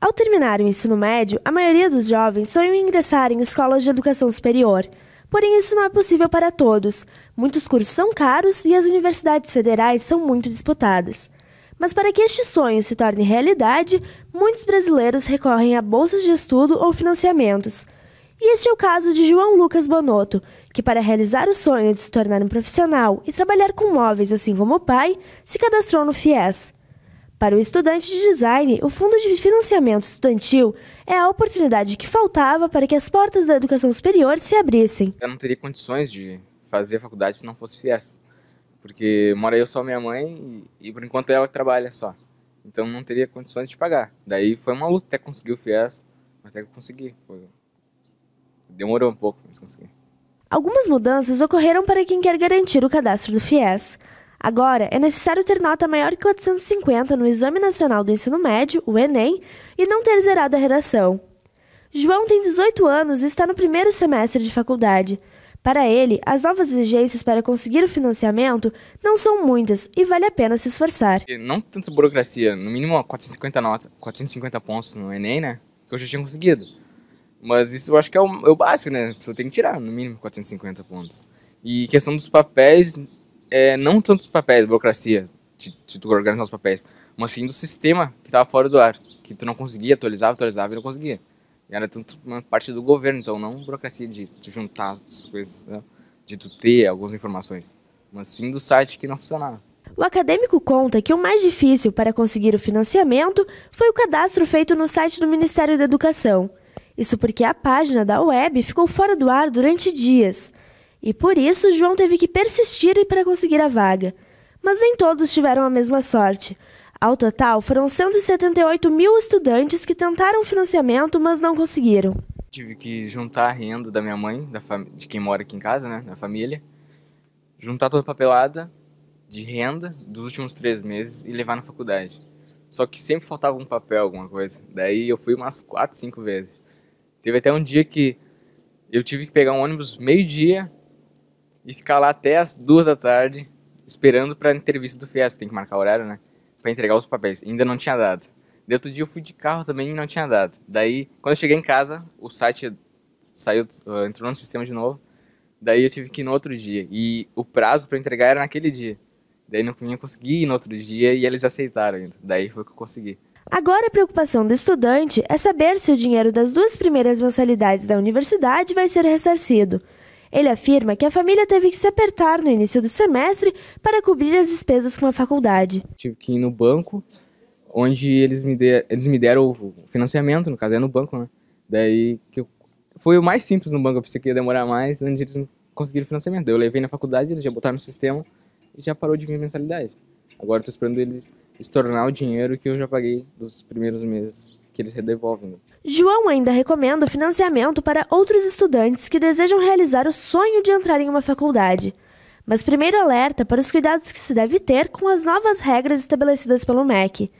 Ao terminar o ensino médio, a maioria dos jovens sonham em ingressar em escolas de educação superior. Porém, isso não é possível para todos. Muitos cursos são caros e as universidades federais são muito disputadas. Mas para que este sonho se torne realidade, muitos brasileiros recorrem a bolsas de estudo ou financiamentos. E este é o caso de João Lucas Bonotto, que para realizar o sonho de se tornar um profissional e trabalhar com móveis assim como o pai, se cadastrou no FIES. Para o estudante de design, o Fundo de Financiamento Estudantil é a oportunidade que faltava para que as portas da educação superior se abrissem. Eu não teria condições de fazer a faculdade se não fosse FIES, porque mora eu só minha mãe e, por enquanto ela que trabalha só. Então não teria condições de pagar. Daí foi uma luta até conseguir o FIES, até que eu consegui. Foi... Demorou um pouco, mas consegui. Algumas mudanças ocorreram para quem quer garantir o cadastro do FIES. Agora, é necessário ter nota maior que 450 no Exame Nacional do Ensino Médio, o Enem, e não ter zerado a redação. João tem 18 anos e está no primeiro semestre de faculdade. Para ele, as novas exigências para conseguir o financiamento não são muitas e vale a pena se esforçar. Não tanta burocracia, no mínimo 450 notas, 450 pontos no Enem, né? Que eu já tinha conseguido. Mas isso eu acho que é o, é o básico, né? A pessoa tem que tirar, no mínimo 450 pontos. E questão dos papéis, é, não tanto os papéis, burocracia, de, de tu organizar os papéis, mas sim do sistema que estava fora do ar, que tu não conseguia, atualizar, atualizava e não conseguia. E era tanto uma parte do governo, então não burocracia de juntar as coisas, né? de tu ter algumas informações, mas sim do site que não funcionava. O acadêmico conta que o mais difícil para conseguir o financiamento foi o cadastro feito no site do Ministério da Educação. Isso porque a página da web ficou fora do ar durante dias. E por isso João teve que persistir para conseguir a vaga. Mas nem todos tiveram a mesma sorte. Ao total, foram 178 mil estudantes que tentaram financiamento, mas não conseguiram. Tive que juntar a renda da minha mãe, da de quem mora aqui em casa, né, da família, juntar toda a papelada de renda dos últimos três meses e levar na faculdade. Só que sempre faltava um papel, alguma coisa. Daí eu fui umas quatro, cinco vezes. Teve até um dia que eu tive que pegar um ônibus meio-dia e ficar lá até as duas da tarde esperando para a entrevista do FIES, tem que marcar o horário, né? Para entregar os papéis. Ainda não tinha dado. De outro dia eu fui de carro também e não tinha dado. Daí, quando eu cheguei em casa, o site saiu, uh, entrou no sistema de novo. Daí eu tive que ir no outro dia. E o prazo para entregar era naquele dia. Daí não ia conseguir ir no outro dia e eles aceitaram ainda. Daí foi que eu consegui. Agora a preocupação do estudante é saber se o dinheiro das duas primeiras mensalidades da universidade vai ser ressarcido. Ele afirma que a família teve que se apertar no início do semestre para cobrir as despesas com a faculdade. Tive que ir no banco, onde eles me, eles me deram o financiamento, no caso é no banco, né? Daí que eu, foi o mais simples no banco, eu pensei que ia demorar mais, onde eles conseguiram financiamento. Daí eu levei na faculdade, eles já botaram no sistema e já parou de vir mensalidade. Agora estou esperando eles estornar o dinheiro que eu já paguei dos primeiros meses que eles redevolvem. João ainda recomenda o financiamento para outros estudantes que desejam realizar o sonho de entrar em uma faculdade. Mas primeiro alerta para os cuidados que se deve ter com as novas regras estabelecidas pelo MEC.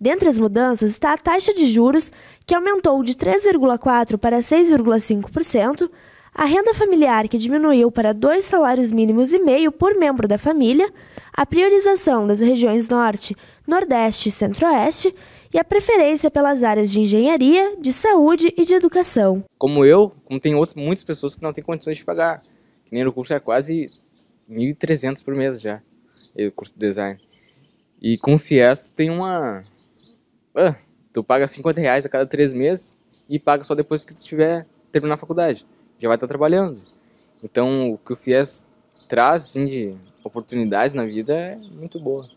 Dentre as mudanças está a taxa de juros, que aumentou de 3,4% para 6,5%, a renda familiar, que diminuiu para dois salários mínimos e meio por membro da família, a priorização das regiões Norte, Nordeste e Centro-Oeste e a preferência pelas áreas de engenharia, de saúde e de educação. Como eu, como tem outras, muitas pessoas que não têm condições de pagar, que nem no curso é quase 1.300 por mês já, o curso de design. E com o FIES tu tem uma... Ah, tu paga 50 reais a cada três meses e paga só depois que tu tiver terminar a faculdade. Já vai estar trabalhando. Então o que o FIES traz assim, de oportunidades na vida é muito boa.